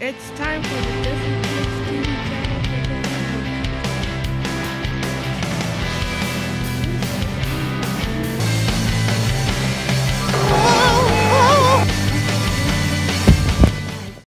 It's time for